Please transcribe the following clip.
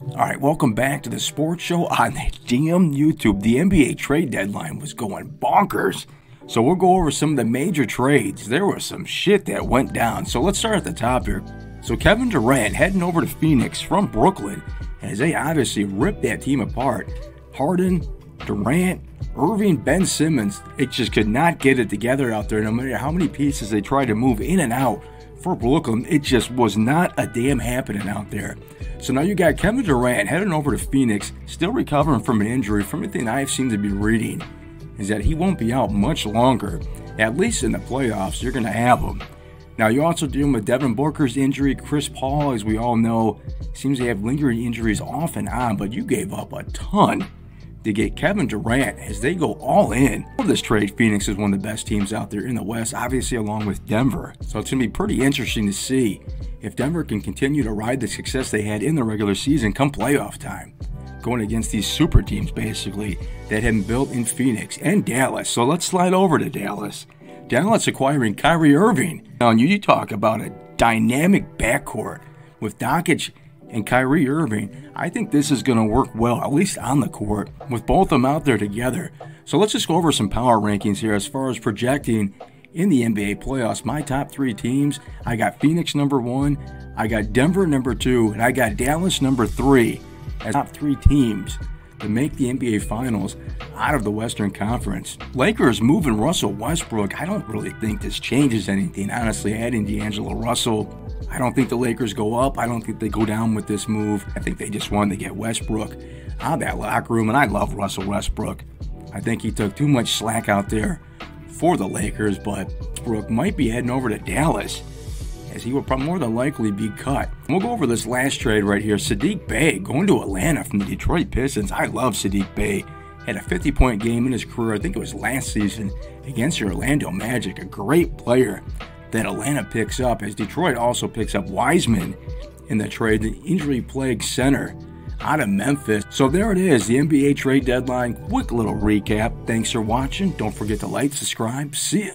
All right, welcome back to the sports show on the damn YouTube. The NBA trade deadline was going bonkers. So we'll go over some of the major trades. There was some shit that went down. So let's start at the top here. So Kevin Durant heading over to Phoenix from Brooklyn as they obviously ripped that team apart. Harden, Durant, Irving, Ben Simmons, it just could not get it together out there no matter how many pieces they tried to move in and out for Brooklyn. It just was not a damn happening out there. So now you got Kevin Durant heading over to Phoenix, still recovering from an injury. From everything I've seen to be reading, is that he won't be out much longer. At least in the playoffs, you're going to have him. Now, you're also dealing with Devin Booker's injury. Chris Paul, as we all know, seems to have lingering injuries off and on, but you gave up a ton to get Kevin Durant as they go all in. For this trade, Phoenix is one of the best teams out there in the West, obviously along with Denver. So it's going to be pretty interesting to see if Denver can continue to ride the success they had in the regular season come playoff time. Going against these super teams, basically, that have been built in Phoenix and Dallas. So let's slide over to Dallas. Dallas acquiring Kyrie Irving. Now, you talk about a dynamic backcourt with Doncic and Kyrie Irving. I think this is going to work well, at least on the court, with both of them out there together. So let's just go over some power rankings here as far as projecting in the NBA playoffs. My top three teams I got Phoenix number one, I got Denver number two, and I got Dallas number three as top three teams to make the NBA Finals out of the Western Conference. Lakers moving Russell Westbrook. I don't really think this changes anything. Honestly, adding D'Angelo Russell, I don't think the Lakers go up. I don't think they go down with this move. I think they just wanted to get Westbrook out of that locker room, and I love Russell Westbrook. I think he took too much slack out there for the Lakers, but Westbrook might be heading over to Dallas as he will probably more than likely be cut. We'll go over this last trade right here. Saddiq Bey going to Atlanta from the Detroit Pistons. I love Saddiq Bey. Had a 50 point game in his career, I think it was last season, against the Orlando Magic. A great player that Atlanta picks up, as Detroit also picks up Wiseman in the trade, the injury plagued center out of Memphis. So there it is, the NBA trade deadline. Quick little recap. Thanks for watching. Don't forget to like, subscribe. See ya.